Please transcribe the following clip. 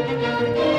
Música